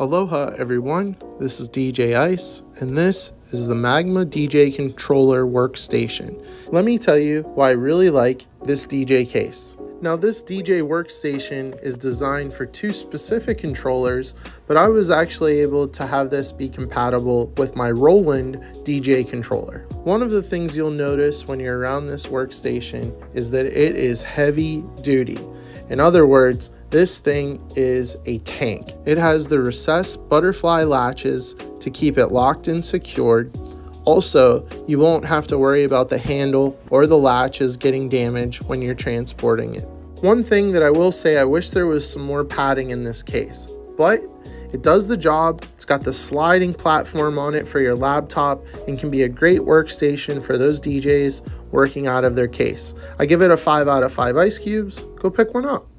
Aloha everyone, this is DJ Ice, and this is the Magma DJ Controller Workstation. Let me tell you why I really like this DJ case. Now this DJ workstation is designed for two specific controllers, but I was actually able to have this be compatible with my Roland DJ controller. One of the things you'll notice when you're around this workstation is that it is heavy duty. In other words, this thing is a tank. It has the recessed butterfly latches to keep it locked and secured. Also, you won't have to worry about the handle or the latches getting damaged when you're transporting it. One thing that I will say, I wish there was some more padding in this case, but it does the job. It's got the sliding platform on it for your laptop and can be a great workstation for those DJs working out of their case. I give it a 5 out of 5 ice cubes. Go pick one up.